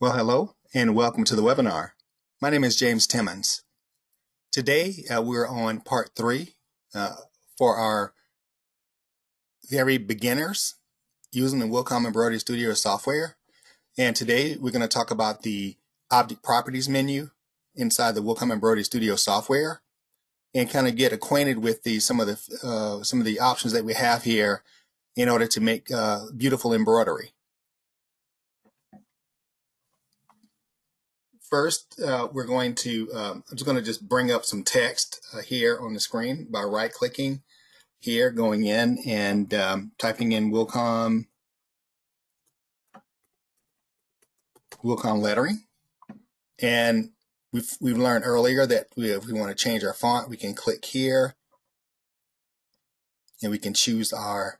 Well, hello and welcome to the webinar. My name is James Timmons. Today uh, we're on part three uh, for our very beginners using the Wilcom Embroidery Studio software. And today we're going to talk about the object properties menu inside the Wilcom Embroidery Studio software and kind of get acquainted with the some of the uh, some of the options that we have here in order to make uh, beautiful embroidery. First, uh, we're going to, um, I'm just going to just bring up some text uh, here on the screen by right clicking here, going in and um, typing in Wilcom, Wilcom lettering. And we've, we've learned earlier that we, if we want to change our font, we can click here and we can choose our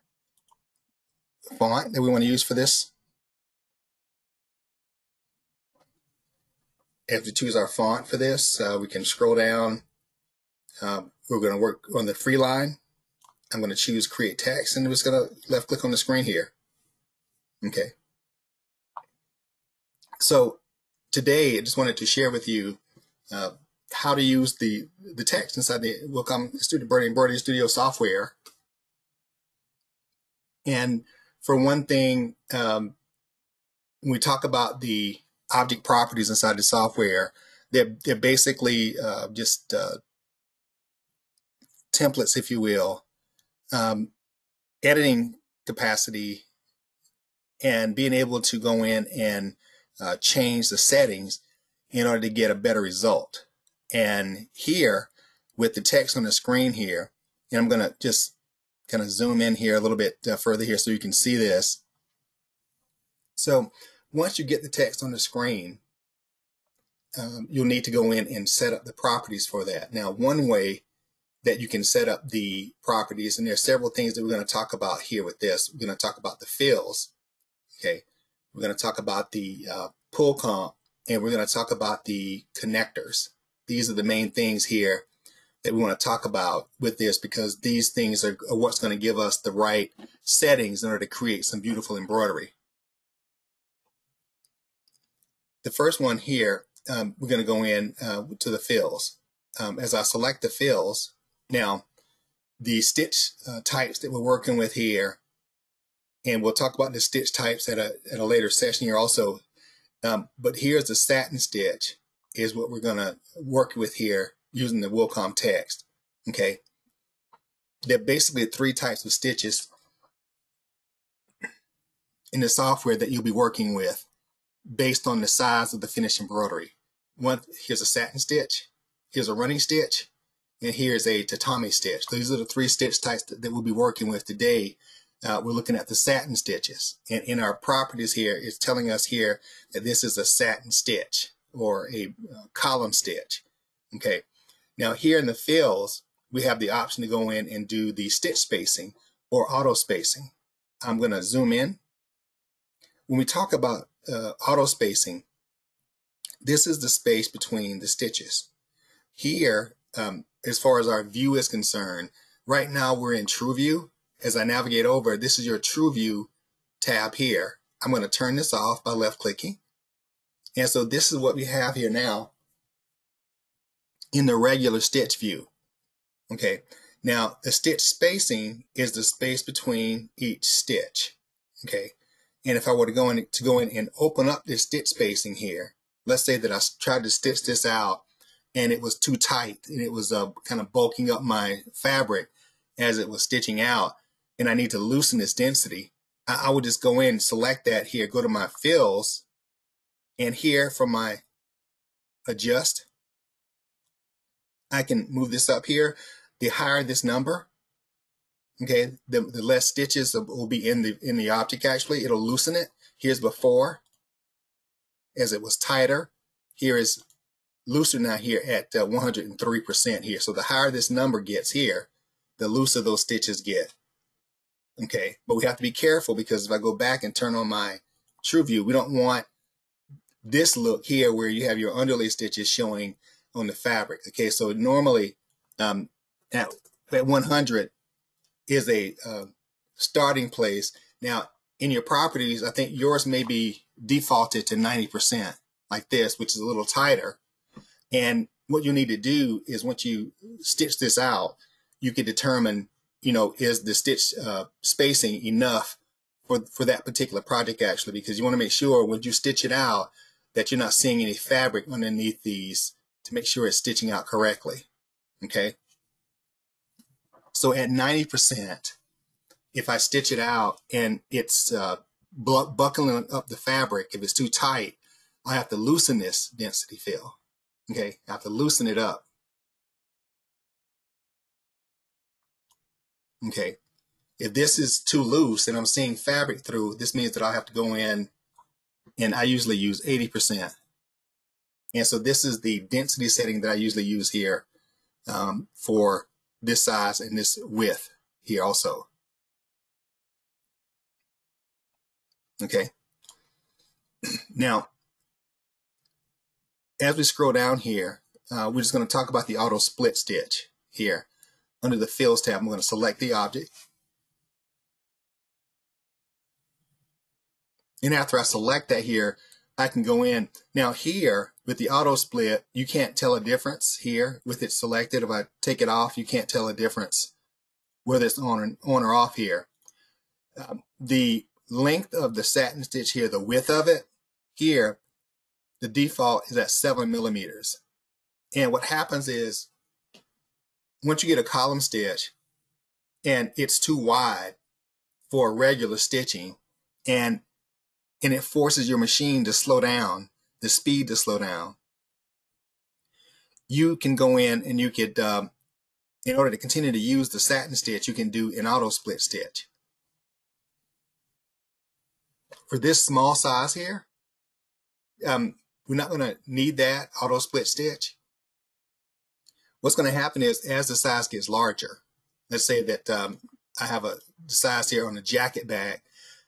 font that we want to use for this If we choose our font for this, uh, we can scroll down. Uh, we're going to work on the free line. I'm going to choose create text and we're just going to left click on the screen here. Okay. So today I just wanted to share with you uh, how to use the, the text inside the Wilcom Student Birdie Embroidery Studio software. And for one thing, um, when we talk about the object properties inside the software. They're, they're basically uh, just uh, templates, if you will, um, editing capacity and being able to go in and uh, change the settings in order to get a better result. And here, with the text on the screen here, and I'm going to just kind of zoom in here a little bit uh, further here so you can see this. So once you get the text on the screen, um, you'll need to go in and set up the properties for that. Now, one way that you can set up the properties, and there are several things that we're going to talk about here with this. We're going to talk about the fills. Okay. We're going to talk about the uh, pull comp, and we're going to talk about the connectors. These are the main things here that we want to talk about with this because these things are, are what's going to give us the right settings in order to create some beautiful embroidery. The first one here, um, we're going to go in uh, to the fills. Um, as I select the fills, now the stitch uh, types that we're working with here, and we'll talk about the stitch types at a, at a later session here also, um, but here's the satin stitch is what we're going to work with here using the Wilcom text. Okay. There are basically three types of stitches in the software that you'll be working with based on the size of the finished embroidery. One, here's a satin stitch, here's a running stitch, and here's a tatami stitch. These are the three stitch types that, that we'll be working with today. Uh, we're looking at the satin stitches. And in our properties here, it's telling us here that this is a satin stitch or a uh, column stitch. Okay. Now here in the fills, we have the option to go in and do the stitch spacing or auto spacing. I'm going to zoom in. When we talk about uh, auto spacing, this is the space between the stitches. Here, um, as far as our view is concerned, right now we're in True View. As I navigate over, this is your True View tab here. I'm going to turn this off by left clicking. And so this is what we have here now in the regular stitch view. Okay, now the stitch spacing is the space between each stitch. Okay, and if I were to go in to go in and open up this stitch spacing here, let's say that I tried to stitch this out and it was too tight and it was uh, kind of bulking up my fabric as it was stitching out and I need to loosen this density, I, I would just go in, select that here, go to my fills and here from my adjust, I can move this up here. The higher this number, Okay, the, the less stitches will be in the in the object actually. It'll loosen it. Here's before, as it was tighter. Here is looser now here at 103% uh, here. So the higher this number gets here, the looser those stitches get. Okay, but we have to be careful because if I go back and turn on my true view, we don't want this look here where you have your underlay stitches showing on the fabric. Okay, so normally um, at, at 100, is a uh, starting place. Now, in your properties, I think yours may be defaulted to 90% like this, which is a little tighter. And what you need to do is once you stitch this out, you can determine, you know, is the stitch uh, spacing enough for, for that particular project actually, because you want to make sure when you stitch it out that you're not seeing any fabric underneath these to make sure it's stitching out correctly. Okay. So at 90%, if I stitch it out and it's uh, buckling up the fabric, if it's too tight, I have to loosen this density fill. Okay, I have to loosen it up. Okay, if this is too loose and I'm seeing fabric through, this means that I have to go in and I usually use 80%. And so this is the density setting that I usually use here um, for this size and this width here also. Okay. Now, as we scroll down here, uh, we're just going to talk about the auto split stitch here. Under the Fills tab, I'm going to select the object. And after I select that here, I can go in. Now here, with the auto split, you can't tell a difference here with it selected. If I take it off, you can't tell a difference whether it's on or, on or off here. Um, the length of the satin stitch here, the width of it, here, the default is at seven millimeters. And what happens is, once you get a column stitch and it's too wide for regular stitching and and it forces your machine to slow down, the speed to slow down, you can go in and you could, um, in order to continue to use the satin stitch, you can do an auto split stitch. For this small size here, um, we're not going to need that auto split stitch. What's going to happen is as the size gets larger, let's say that um, I have a size here on a jacket bag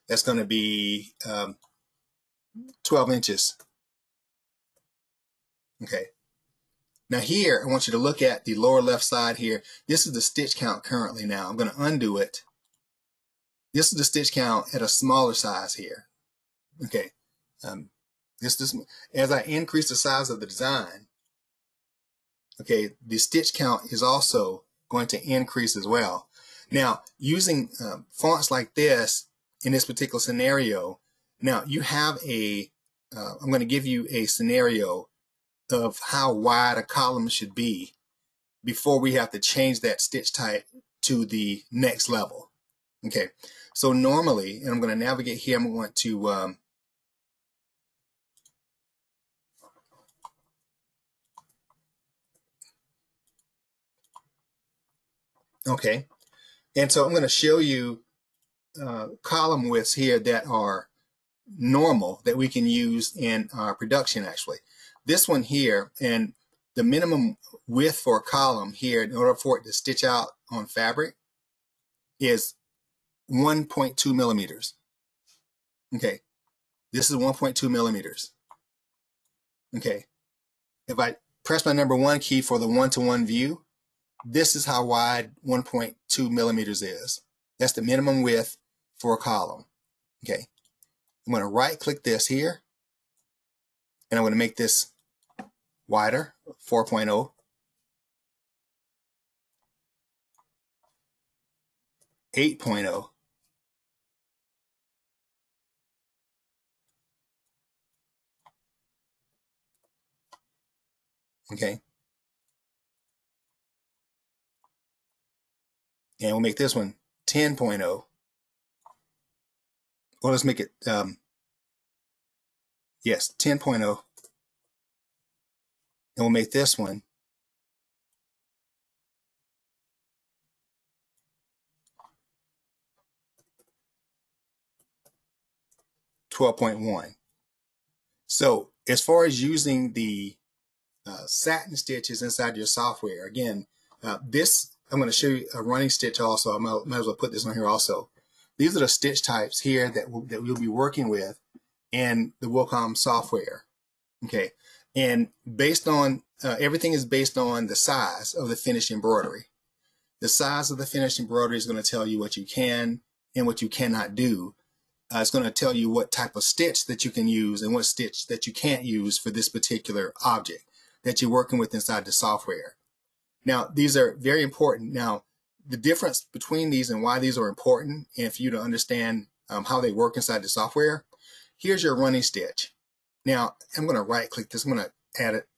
that's going to be um, 12 inches. Okay. Now here, I want you to look at the lower left side here. This is the stitch count currently now. I'm going to undo it. This is the stitch count at a smaller size here. Okay. Um, this, this, as I increase the size of the design, okay, the stitch count is also going to increase as well. Now, using um, fonts like this in this particular scenario, now you have a, uh, I'm going to give you a scenario of how wide a column should be before we have to change that stitch type to the next level. Okay, so normally, and I'm going to navigate here, I'm going to um, Okay, and so I'm going to show you uh, column widths here that are normal that we can use in our production actually. This one here, and the minimum width for a column here in order for it to stitch out on fabric is 1.2 millimeters. Okay, this is 1.2 millimeters. Okay, if I press my number one key for the one-to-one -one view, this is how wide 1.2 millimeters is. That's the minimum width for a column. Okay. I'm going to right click this here and I'm going to make this wider, 4.0. Eight oh. Okay. And we'll make this one 10.0. Well, let's make it, um, yes, 10.0. And we'll make this one Twelve point one. So as far as using the uh, satin stitches inside your software, again, uh, this I'm going to show you a running stitch also. I might, might, as well put this on here also. These are the stitch types here that we'll, that we'll be working with in the Wilcom software. Okay. And based on, uh, everything is based on the size of the finished embroidery. The size of the finished embroidery is going to tell you what you can and what you cannot do uh, it's going to tell you what type of stitch that you can use and what stitch that you can't use for this particular object that you're working with inside the software. Now, these are very important. Now, the difference between these and why these are important, and for you to understand um, how they work inside the software, here's your running stitch. Now, I'm going to right click this. I'm going to add it,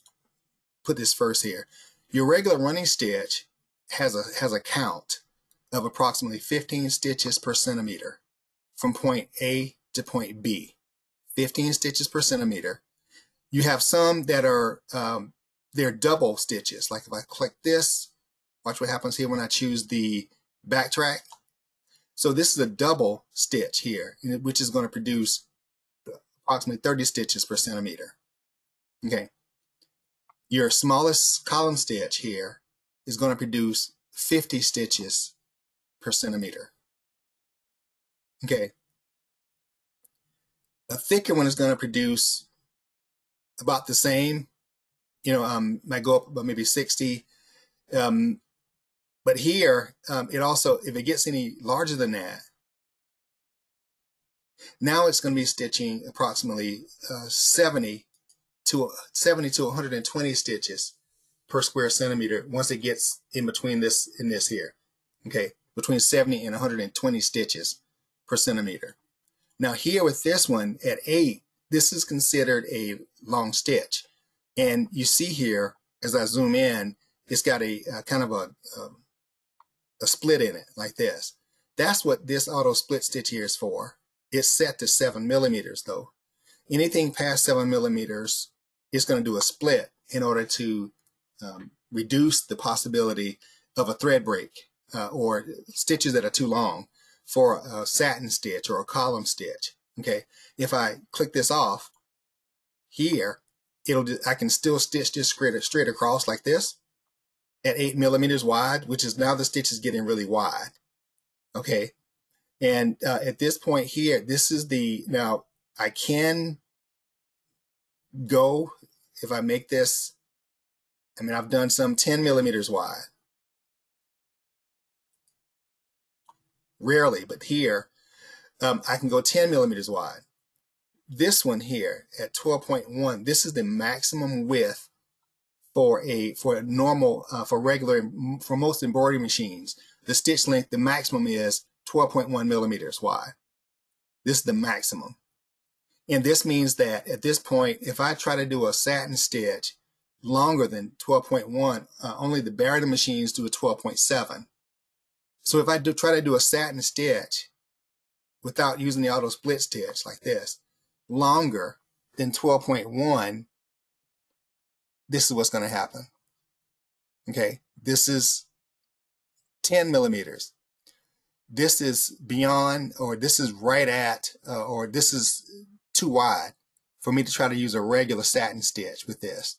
put this first here. Your regular running stitch has a, has a count of approximately 15 stitches per centimeter from point A to point B. 15 stitches per centimeter. You have some that are, um, they're double stitches. Like if I click this, watch what happens here when I choose the backtrack. So this is a double stitch here, which is going to produce approximately 30 stitches per centimeter. Okay. Your smallest column stitch here is going to produce 50 stitches per centimeter. Okay. A thicker one is going to produce about the same. You know, um, might go up about maybe 60. Um, but here, um, it also, if it gets any larger than that, now it's going to be stitching approximately uh, 70 to 70 to 120 stitches per square centimeter once it gets in between this and this here. Okay, between 70 and 120 stitches per centimeter. Now here with this one at 8, this is considered a long stitch. And you see here, as I zoom in, it's got a, a kind of a, a, a split in it like this. That's what this auto split stitch here is for. It's set to 7 millimeters though. Anything past 7 millimeters is going to do a split in order to um, reduce the possibility of a thread break uh, or stitches that are too long for a satin stitch or a column stitch. Okay, if I click this off here, it'll I can still stitch this straight, straight across like this at eight millimeters wide, which is now the stitch is getting really wide. Okay, and uh, at this point here, this is the, now I can go, if I make this, I mean, I've done some 10 millimeters wide. Rarely, but here, um, I can go 10 millimeters wide. This one here at 12.1, this is the maximum width for a for a normal uh, for regular for most embroidery machines. The stitch length, the maximum is 12.1 millimeters wide. This is the maximum. And this means that at this point, if I try to do a satin stitch longer than 12.1, uh, only the Barudan machines do a 12.7. So if I do try to do a satin stitch without using the auto split stitch like this, longer than 12.1, this is what's going to happen. Okay, this is 10 millimeters. This is beyond or this is right at uh, or this is too wide for me to try to use a regular satin stitch with this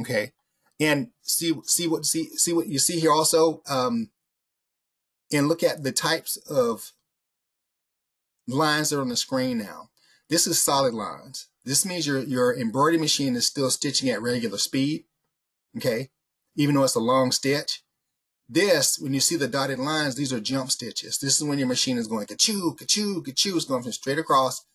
okay? And see see what see see what you see here also um and look at the types of lines that are on the screen now. This is solid lines this means your your embroidery machine is still stitching at regular speed okay even though it's a long stitch this, when you see the dotted lines, these are jump stitches. This is when your machine is going ka-choo, ka-choo, ka-choo. It's going from straight across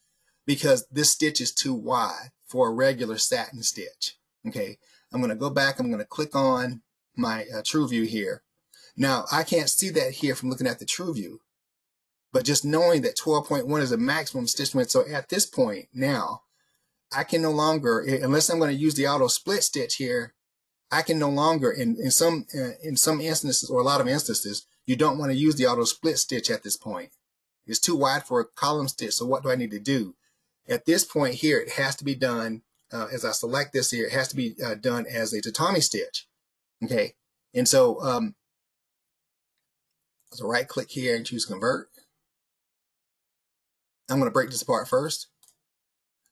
because this stitch is too wide for a regular satin stitch. Okay, I'm going to go back. I'm going to click on my uh, true view here. Now, I can't see that here from looking at the true view, but just knowing that 12.1 is a maximum stitch length. So at this point now, I can no longer, unless I'm going to use the auto split stitch here, I can no longer, in, in some uh, in some instances or a lot of instances, you don't want to use the auto split stitch at this point. It's too wide for a column stitch. So what do I need to do? At this point here, it has to be done, uh, as I select this here, it has to be uh, done as a tatami stitch. Okay. And so, um, so right click here and choose convert. I'm going to break this apart first.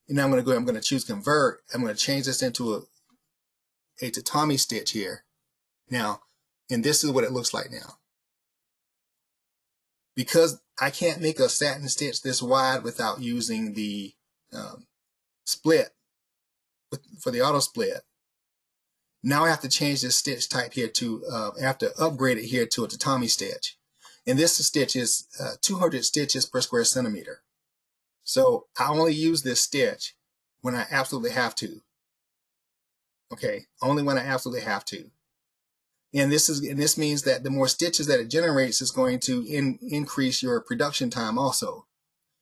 And now I'm going to go, I'm going to choose convert. I'm going to change this into a, a tatami stitch here. Now, and this is what it looks like now. Because I can't make a satin stitch this wide without using the um, split for the auto split. Now I have to change this stitch type here to, uh, I have to upgrade it here to a tatami stitch. And this stitch is uh, 200 stitches per square centimeter. So I only use this stitch when I absolutely have to. Okay, only when I absolutely have to. And this is and this means that the more stitches that it generates is going to in, increase your production time also.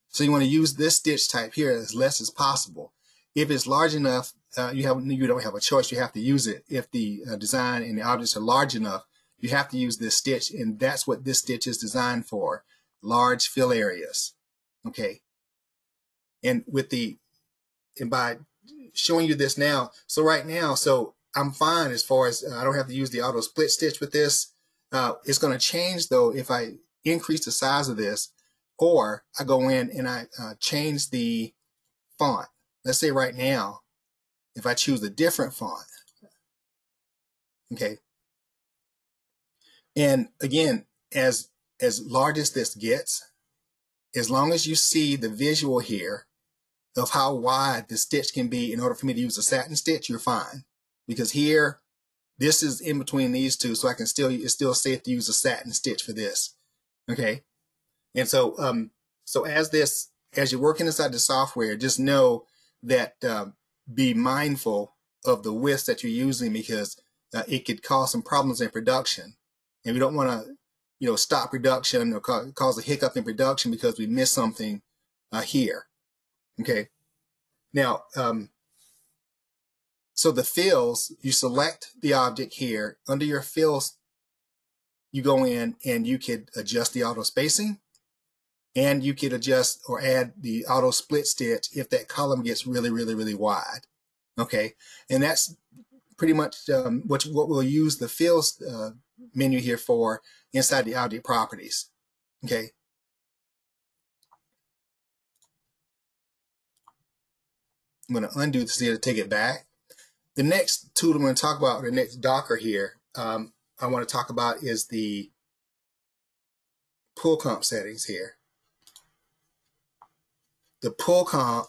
So you want to use this stitch type here as less as possible. If it's large enough, uh, you have you don't have a choice. You have to use it. If the uh, design and the objects are large enough, you have to use this stitch, and that's what this stitch is designed for: large fill areas. Okay. And with the and by showing you this now, so right now, so I'm fine as far as I don't have to use the auto split stitch with this. Uh, it's going to change though if I increase the size of this, or I go in and I uh, change the font. Let's say right now, if I choose a different font, okay. And again, as as large as this gets, as long as you see the visual here of how wide the stitch can be in order for me to use a satin stitch, you're fine. Because here, this is in between these two, so I can still, it's still safe to use a satin stitch for this. Okay. And so, um, so as this, as you're working inside the software, just know that, um, be mindful of the widths that you're using because uh, it could cause some problems in production. And we don't want to, you know, stop production or ca cause a hiccup in production because we missed something uh, here. Okay. Now, um, so the fills, you select the object here. Under your fills, you go in and you could adjust the auto spacing and you could adjust or add the auto split stitch if that column gets really, really, really wide. Okay. And that's pretty much um, what, what we'll use the fills uh, menu here for inside the object properties. Okay. I'm going to undo this here to take it back. The next tool I'm going to talk about, the next Docker here, um, I want to talk about is the pull comp settings here. The pull comp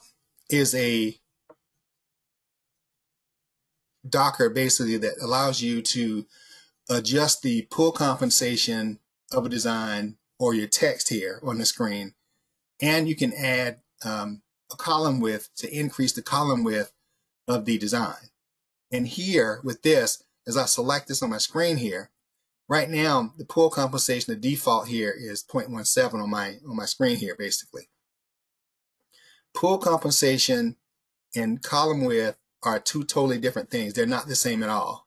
is a Docker basically that allows you to adjust the pull compensation of a design or your text here on the screen. And you can add um, a column width to increase the column width of the design. And here with this, as I select this on my screen here, right now the pull compensation, the default here is 0.17 on my on my screen here basically. Pull compensation and column width are two totally different things. They're not the same at all.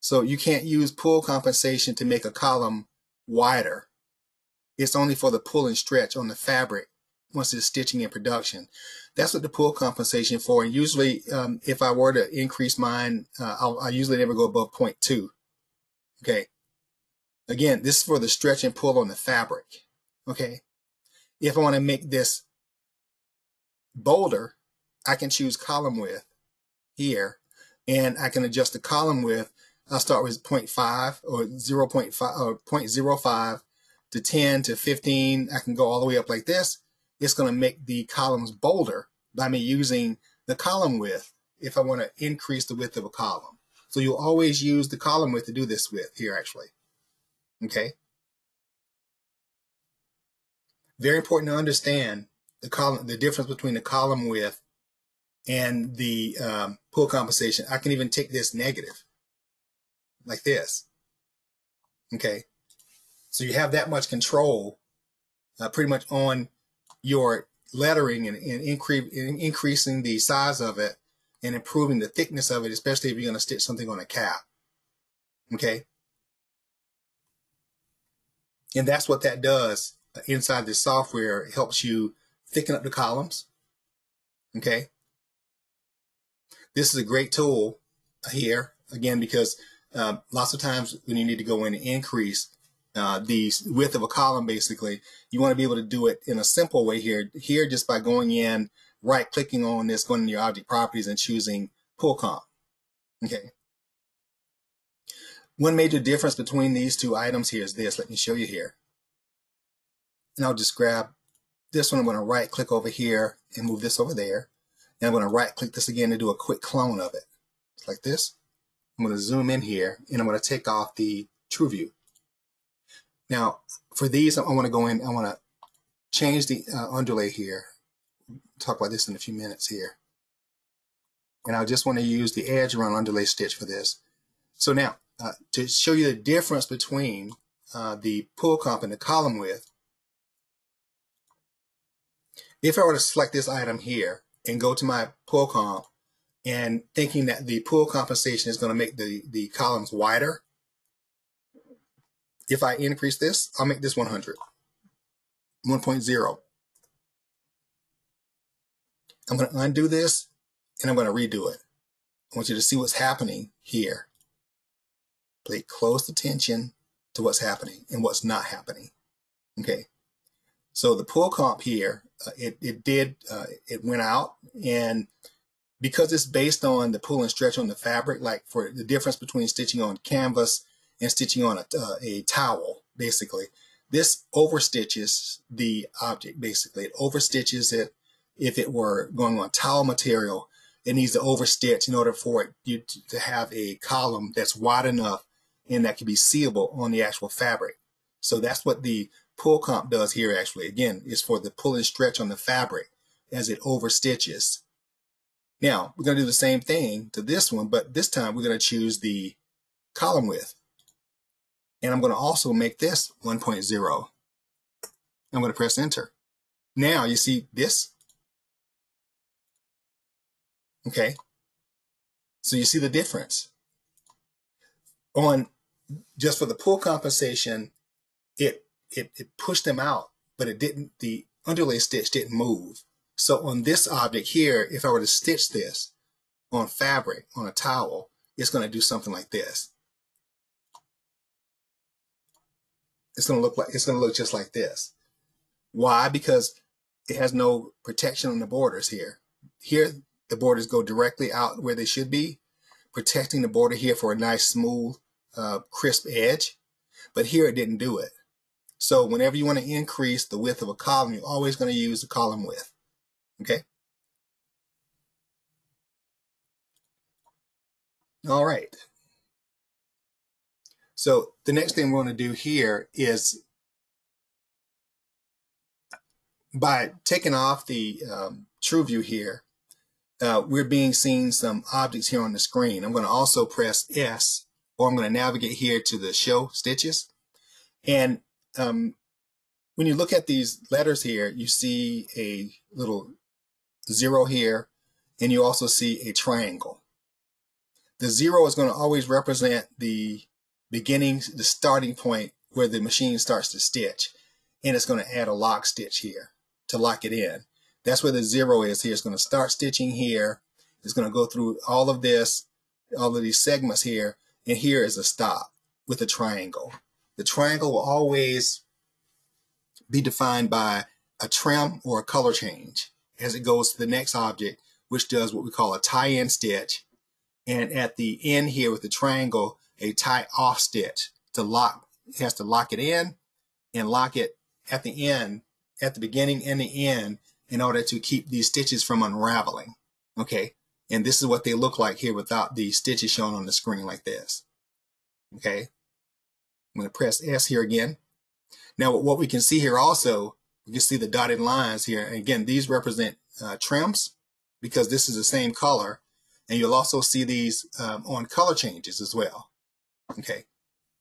So you can't use pull compensation to make a column wider. It's only for the pull and stretch on the fabric once it's stitching in production. That's what the pull compensation for. And usually, um, if I were to increase mine, uh, i usually never go above 0.2. Okay. Again, this is for the stretch and pull on the fabric. Okay. If I want to make this bolder, I can choose column width here and I can adjust the column width. I'll start with 0.5 or 0.5 or 0.05 to 10 to 15. I can go all the way up like this it's going to make the columns bolder by me using the column width if I want to increase the width of a column. So you'll always use the column width to do this with here actually. Okay. Very important to understand the column, the difference between the column width and the um, pull compensation. I can even take this negative like this. Okay. So you have that much control uh, pretty much on your lettering and, and incre increasing the size of it and improving the thickness of it, especially if you're going to stitch something on a cap. Okay. And that's what that does inside the software. It helps you thicken up the columns. Okay. This is a great tool here, again, because uh, lots of times when you need to go in and increase, uh, the width of a column, basically. You want to be able to do it in a simple way here. Here, just by going in, right clicking on this, going to your object properties and choosing pull comp. Okay. One major difference between these two items here is this. Let me show you here. And I'll just grab this one. I'm going to right click over here and move this over there. And I'm going to right click this again to do a quick clone of it. It's like this. I'm going to zoom in here and I'm going to take off the true view. Now, for these, I want to go in, I want to change the uh, underlay here talk about this in a few minutes here. And I just want to use the edge run underlay stitch for this. So now, uh, to show you the difference between uh, the pull comp and the column width, if I were to select this item here and go to my pull comp and thinking that the pull compensation is going to make the, the columns wider, if I increase this, I'll make this 100, 1.0. I'm going to undo this and I'm going to redo it. I want you to see what's happening here. Pay close attention to what's happening and what's not happening. Okay. So the pull comp here, uh, it, it did, uh, it went out and because it's based on the pull and stretch on the fabric, like for the difference between stitching on canvas and stitching on a, uh, a towel, basically, this overstitches the object, basically. It overstitches it if it were going on towel material, it needs to overstitch in order for it you, to have a column that's wide enough and that can be seeable on the actual fabric. So that's what the pull comp does here actually. Again, is for the pull and stretch on the fabric as it overstitches. Now, we're going to do the same thing to this one, but this time we're going to choose the column width. And I'm going to also make this 1.0. I'm going to press enter. Now you see this Okay. So you see the difference. On just for the pull compensation, it it it pushed them out, but it didn't the underlay stitch didn't move. So on this object here, if I were to stitch this on fabric, on a towel, it's going to do something like this. It's going to look like it's going to look just like this. Why? Because it has no protection on the borders here. Here, the borders go directly out where they should be, protecting the border here for a nice smooth, uh, crisp edge. But here it didn't do it. So whenever you want to increase the width of a column, you're always going to use the column width. Okay? All right. So the next thing we're going to do here is by taking off the um, true view here, uh, we're being seen some objects here on the screen. I'm going to also press S, or I'm going to navigate here to the show stitches. And um, when you look at these letters here, you see a little zero here, and you also see a triangle. The zero is going to always represent the beginning, the starting point where the machine starts to stitch. And it's going to add a lock stitch here to lock it in. That's where the zero is here. It's going to start stitching here. It's going to go through all of this, all of these segments here. And here is a stop with a triangle. The triangle will always be defined by a trim or a color change as it goes to the next object, which does what we call a tie-in stitch. And at the end here with the triangle, a tie-off stitch to lock, it has to lock it in and lock it at the end, at the beginning and the end in order to keep these stitches from unraveling. Okay. And this is what they look like here without the stitches shown on the screen like this. Okay. I'm going to press S here again. Now, what we can see here also, we can see the dotted lines here. And again, these represent uh, trims because this is the same color. And you'll also see these um, on color changes as well. Okay.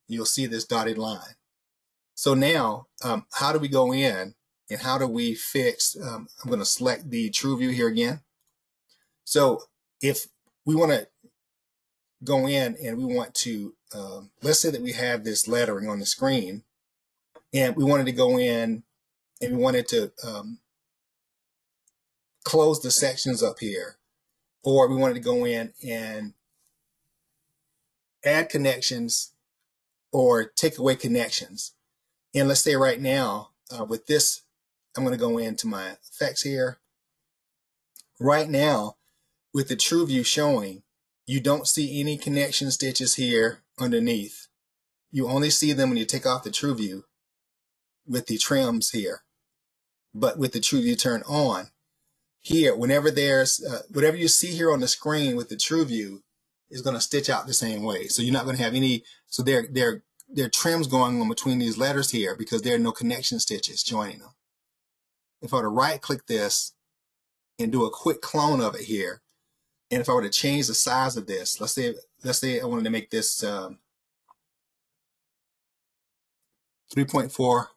You'll see this dotted line. So now, um, how do we go in and how do we fix, um, I'm going to select the true view here again. So if we want to go in and we want to, um, let's say that we have this lettering on the screen and we wanted to go in and we wanted to um, close the sections up here or we wanted to go in and add connections or take away connections. And let's say right now uh, with this I'm going to go into my effects here. Right now, with the true view showing, you don't see any connection stitches here underneath. You only see them when you take off the true view with the trims here. But with the true view turned on, here, whenever there's, uh, whatever you see here on the screen with the true view is going to stitch out the same way. So you're not going to have any, so there, there, there are trims going on between these letters here because there are no connection stitches joining them if I were to right click this and do a quick clone of it here, and if I were to change the size of this, let's say let's say I wanted to make this um, 3.4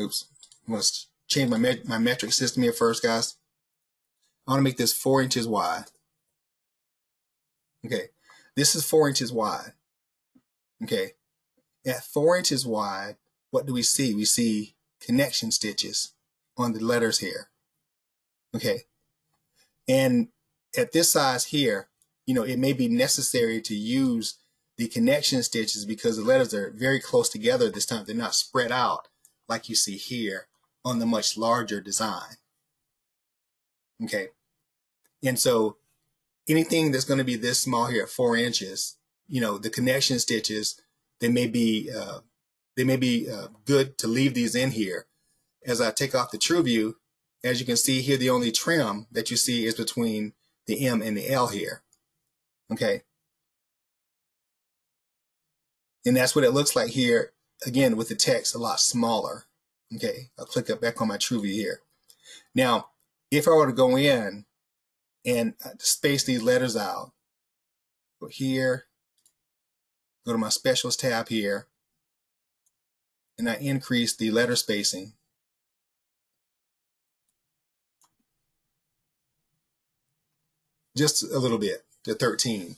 oops must change my met my metric system here first guys. I want to make this four inches wide. Okay this is four inches wide. Okay at four inches wide what do we see? We see connection stitches on the letters here. Okay and at this size here you know, it may be necessary to use the connection stitches because the letters are very close together this time. They're not spread out like you see here on the much larger design. Okay. And so anything that's going to be this small here at four inches, you know, the connection stitches, they may be, uh, they may be uh, good to leave these in here. As I take off the true view, as you can see here, the only trim that you see is between the M and the L here. Okay. And that's what it looks like here, again, with the text a lot smaller. Okay, I'll click up back on my TrueView here. Now, if I were to go in and space these letters out, go here, go to my specials tab here, and I increase the letter spacing. Just a little bit to 13.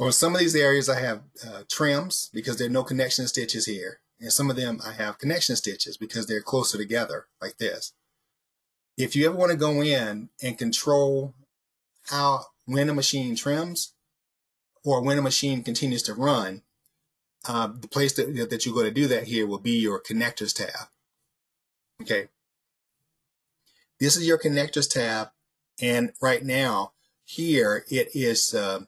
On some of these areas, I have uh, trims because there are no connection stitches here. And some of them I have connection stitches because they're closer together like this. If you ever want to go in and control how when a machine trims or when a machine continues to run, uh, the place that, that you're going to do that here will be your connectors tab. Okay. This is your connectors tab. And right now, here, it is uh,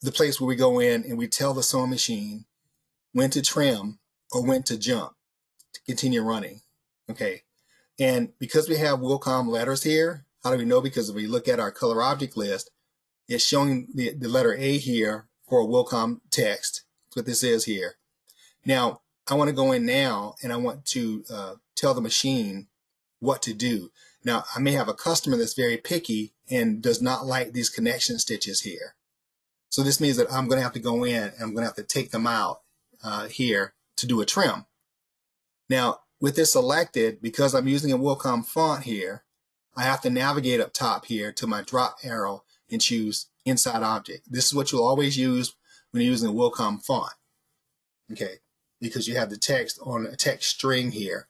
the place where we go in and we tell the sewing machine when to trim or when to jump to continue running. Okay. And because we have Wilcom letters here, how do we know? Because if we look at our color object list, it's showing the, the letter A here for a Wilcom text. That's what this is here. Now, I want to go in now and I want to uh, tell the machine what to do. Now, I may have a customer that's very picky and does not like these connection stitches here. So this means that I'm going to have to go in and I'm going to have to take them out uh, here to do a trim. Now, with this selected, because I'm using a Wilcom font here, I have to navigate up top here to my drop arrow and choose Inside Object. This is what you'll always use when you're using a Wilcom font. Okay, because you have the text on a text string here.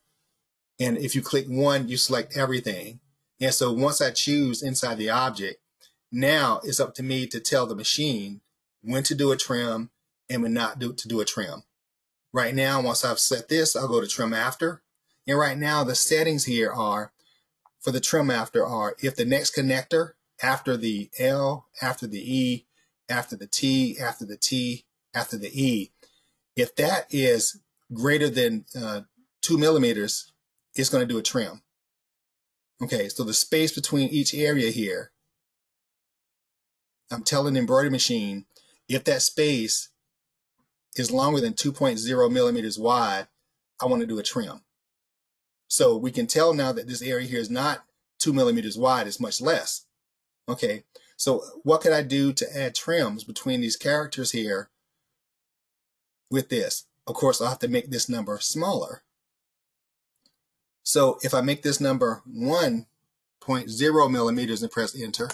And if you click one, you select everything. And so once I choose inside the object, now it's up to me to tell the machine when to do a trim and would not do, to do a trim. Right now, once I've set this, I'll go to trim after. And right now the settings here are for the trim after are if the next connector after the L, after the E, after the T, after the T, after the E, if that is greater than uh, two millimeters, it's going to do a trim. Okay, so the space between each area here, I'm telling the embroidery machine, if that space is longer than 2.0 millimeters wide, I want to do a trim. So we can tell now that this area here is not two millimeters wide, it's much less. Okay, so what could I do to add trims between these characters here with this? Of course, I'll have to make this number smaller. So if I make this number 1.0 millimeters and press enter,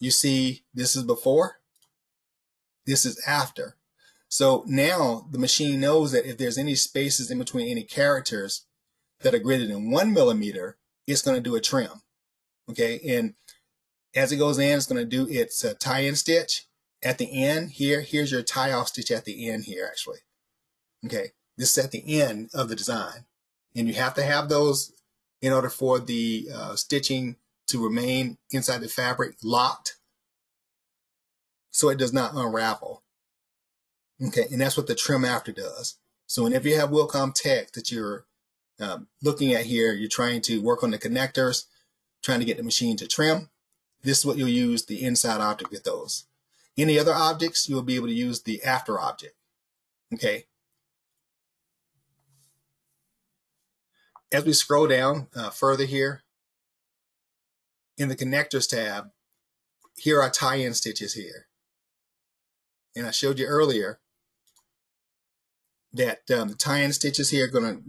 you see this is before, this is after. So now the machine knows that if there's any spaces in between any characters that are greater than one millimeter, it's going to do a trim. Okay, and as it goes in, it's going to do its uh, tie-in stitch at the end here. Here's your tie-off stitch at the end here, actually. Okay, this is at the end of the design. And you have to have those in order for the uh, stitching to remain inside the fabric locked so it does not unravel. Okay, and that's what the trim after does. So whenever you have Wilcom text that you're um, looking at here, you're trying to work on the connectors, trying to get the machine to trim. This is what you'll use the inside object with those. Any other objects, you'll be able to use the after object. Okay. As we scroll down uh, further here, in the connectors tab, here are tie-in stitches here. And I showed you earlier, that um, the tie-in stitches here are going to,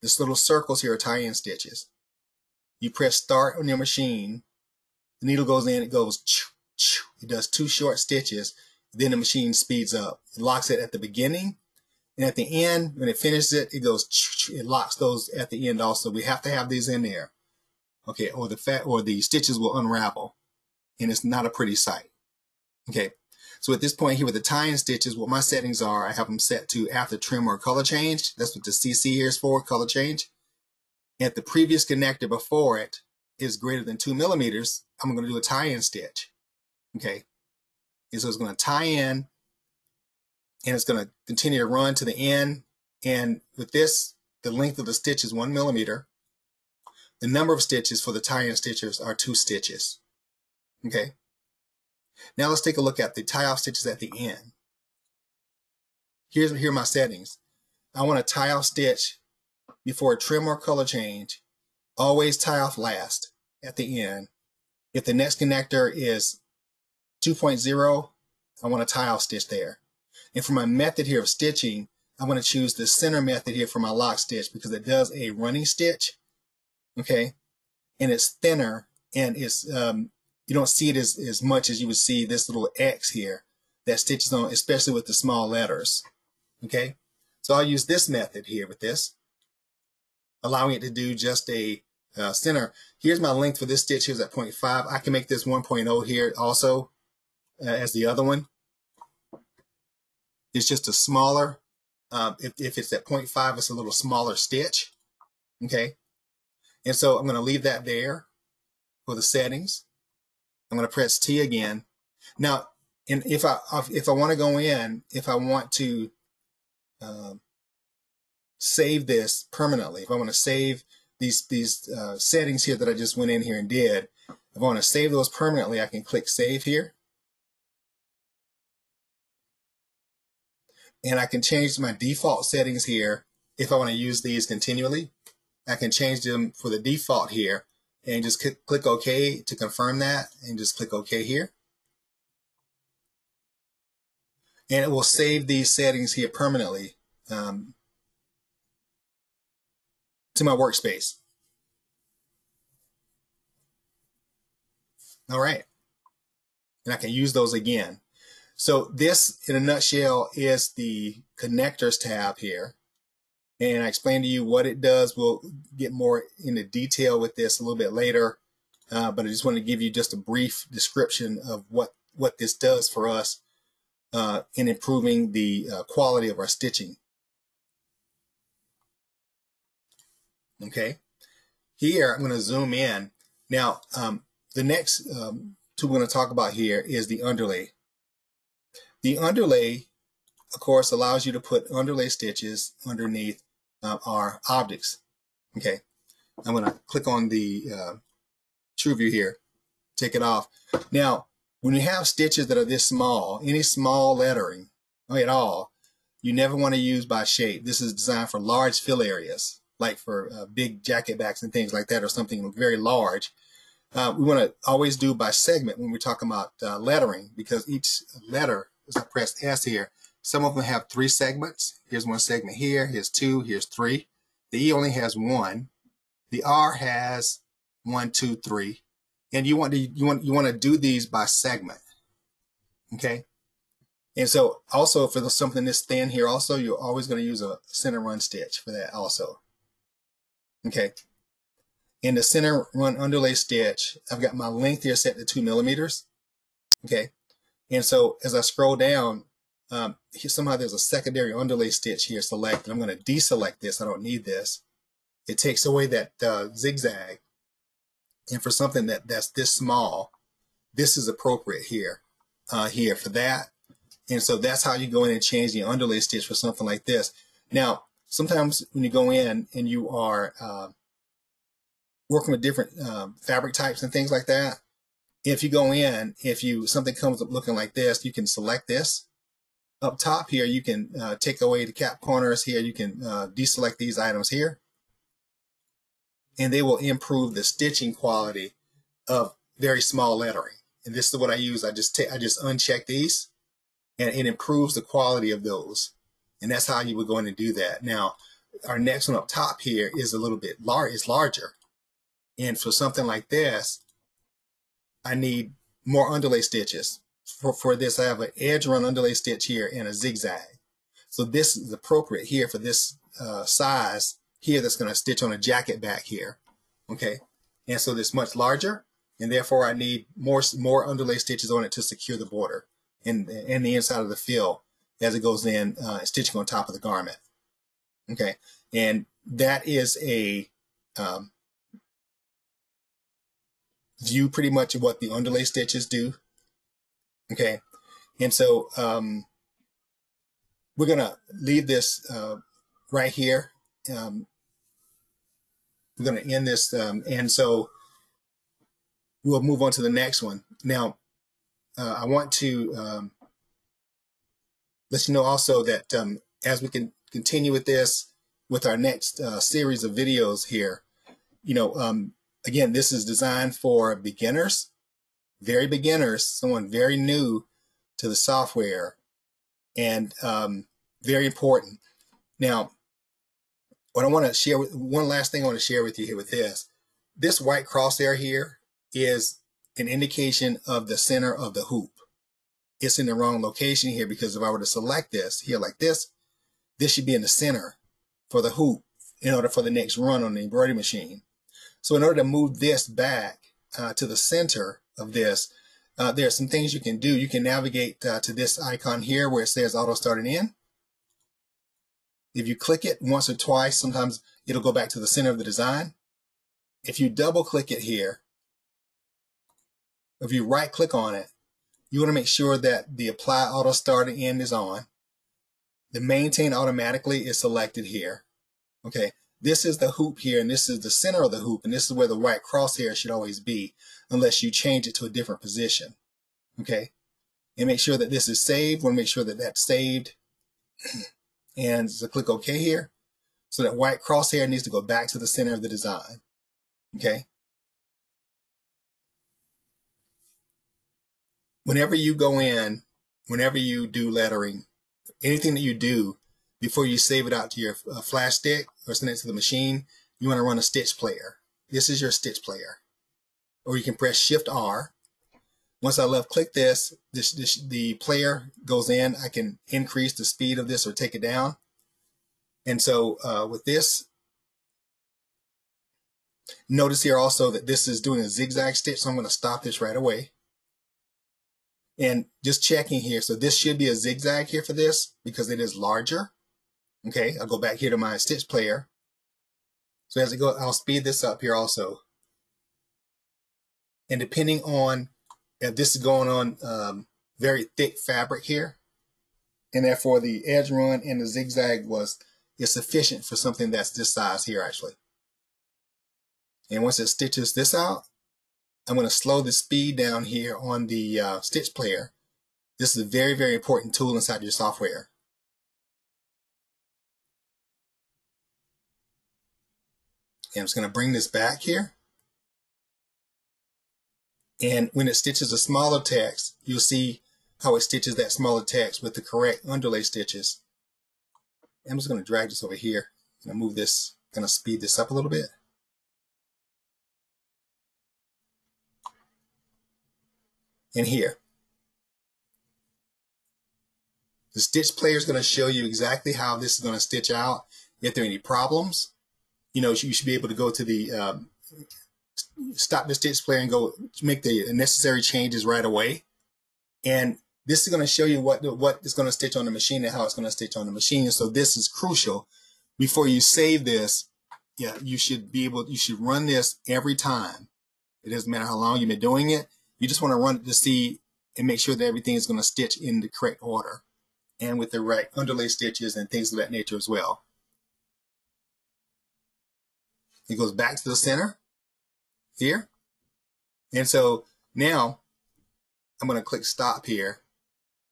this little circles here are tie-in stitches. You press start on your machine, the needle goes in, it goes, it does two short stitches, then the machine speeds up. It locks it at the beginning, and at the end, when it finishes it, it goes, it locks those at the end also. We have to have these in there. Okay, or the fat, or the stitches will unravel, and it's not a pretty sight. Okay, so at this point here with the tie-in stitches, what my settings are, I have them set to after trim or color change. That's what the CC here is for, color change. At the previous connector before it is greater than two millimeters, I'm going to do a tie-in stitch. Okay. And so it's going to tie in and it's going to continue to run to the end. And with this, the length of the stitch is one millimeter. The number of stitches for the tie-in stitches are two stitches. Okay. Now let's take a look at the tie-off stitches at the end. Here's here are my settings. I want a tie off stitch before a trim or color change. Always tie off last at the end. If the next connector is 2.0, I want a tie off stitch there. And for my method here of stitching, I'm going to choose the center method here for my lock stitch because it does a running stitch. Okay. And it's thinner and it's, um, you don't see it as, as much as you would see this little X here that stitches on, especially with the small letters. Okay. So I'll use this method here with this, allowing it to do just a uh, center. Here's my length for this stitch. Here's at 0.5. I can make this 1.0 here also uh, as the other one. It's just a smaller, um, if, if it's at 0.5, it's a little smaller stitch. Okay. And so I'm going to leave that there for the settings. I'm going to press T again. Now, and if I if I want to go in, if I want to uh, save this permanently, if I want to save these these uh, settings here that I just went in here and did, if I want to save those permanently, I can click Save here. And I can change my default settings here if I want to use these continually. I can change them for the default here and just click, OK to confirm that and just click OK here. And it will save these settings here permanently um, to my workspace. All right. And I can use those again. So this, in a nutshell, is the connectors tab here and I explain to you what it does. We'll get more into detail with this a little bit later, uh, but I just want to give you just a brief description of what, what this does for us uh, in improving the uh, quality of our stitching. Okay, here I'm going to zoom in. Now, um, the next um, tool we're going to talk about here is the underlay. The underlay, of course, allows you to put underlay stitches underneath uh, are objects. Okay, I'm going to click on the uh, TrueView here, take it off. Now, when you have stitches that are this small, any small lettering at all, you never want to use by shape. This is designed for large fill areas, like for uh, big jacket backs and things like that, or something very large. Uh, we want to always do by segment when we're talking about uh, lettering, because each letter, as I press S here, some of them have three segments. Here's one segment here, here's two, here's three. The E only has one. The R has one, two, three. And you want to you want you want to do these by segment. Okay. And so also for the, something this thin here also, you're always going to use a center run stitch for that also. Okay. In the center run underlay stitch, I've got my length here set to two millimeters. Okay. And so as I scroll down, um, somehow there's a secondary underlay stitch here selected. I'm going to deselect this. I don't need this. It takes away that uh, zigzag. And for something that, that's this small, this is appropriate here, uh, here for that. And so that's how you go in and change the underlay stitch for something like this. Now, sometimes when you go in and you are uh, working with different um, fabric types and things like that, if you go in, if you something comes up looking like this, you can select this up top here, you can uh, take away the cap corners here. You can uh, deselect these items here. and they will improve the stitching quality of very small lettering. And this is what I use. I just I just uncheck these and it improves the quality of those. And that's how you would go in and do that. Now, our next one up top here is a little bit large, is larger. And for something like this, I need more underlay stitches. For, for this, I have an edge run underlay stitch here and a zigzag. So this is appropriate here for this uh, size here that's going to stitch on a jacket back here. Okay. And so this much larger and therefore I need more more underlay stitches on it to secure the border and, and the inside of the fill as it goes in uh, stitching on top of the garment. Okay. And that is a um, view pretty much of what the underlay stitches do. Okay. And so um, we're going to leave this uh, right here. Um, we're going to end this. Um, and so we'll move on to the next one. Now, uh, I want to um, let you know also that um, as we can continue with this, with our next uh, series of videos here, you know, um, again, this is designed for beginners, very beginners, someone very new to the software, and um, very important. Now, what I want to share, with, one last thing I want to share with you here with this, this white crosshair here is an indication of the center of the hoop. It's in the wrong location here because if I were to select this here like this, this should be in the center for the hoop in order for the next run on the embroidery machine. So in order to move this back uh, to the center of this, uh, there are some things you can do. You can navigate uh, to this icon here where it says auto starting in. If you click it once or twice, sometimes it'll go back to the center of the design. If you double click it here, if you right click on it, you want to make sure that the apply auto start end is on. The maintain automatically is selected here. Okay, this is the hoop here, and this is the center of the hoop, and this is where the white crosshair should always be, unless you change it to a different position. Okay, and make sure that this is saved. Want to make sure that that's saved, and so click OK here. So that white crosshair needs to go back to the center of the design. Okay, whenever you go in, whenever you do lettering, anything that you do before you save it out to your uh, flash stick or send it to the machine, you want to run a stitch player. This is your stitch player. Or you can press Shift R. Once I left click this, this, this, the player goes in. I can increase the speed of this or take it down. And so uh, with this, notice here also that this is doing a zigzag stitch. So I'm going to stop this right away. And just checking here, so this should be a zigzag here for this because it is larger. Okay, I'll go back here to my stitch player. So as I go, I'll speed this up here also. And depending on if this is going on um, very thick fabric here, and therefore the edge run and the zigzag was is sufficient for something that's this size here actually. And once it stitches this out, I'm going to slow the speed down here on the uh, stitch player. This is a very, very important tool inside your software. And I'm just going to bring this back here. And when it stitches a smaller text, you'll see how it stitches that smaller text with the correct underlay stitches. I'm just going to drag this over here. Going to move this, going to speed this up a little bit. and here. The stitch player is going to show you exactly how this is going to stitch out. If there are any problems, you know, you should be able to go to the um, stop the stitch player and go make the necessary changes right away. And this is going to show you what what is going to stitch on the machine and how it's going to stitch on the machine. So this is crucial. Before you save this, yeah, you should be able, you should run this every time. It doesn't matter how long you've been doing it. You just want to run it to see and make sure that everything is going to stitch in the correct order and with the right underlay stitches and things of that nature as well. It goes back to the center here. And so now I'm going to click stop here.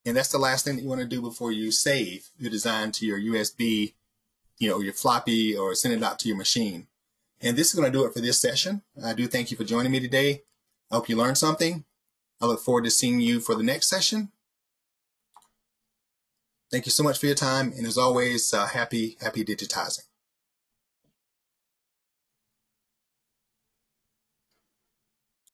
And that's the last thing that you want to do before you save your design to your USB, you know, your floppy or send it out to your machine. And this is going to do it for this session. I do thank you for joining me today. I hope you learned something. I look forward to seeing you for the next session. Thank you so much for your time. And as always, uh, happy, happy digitizing.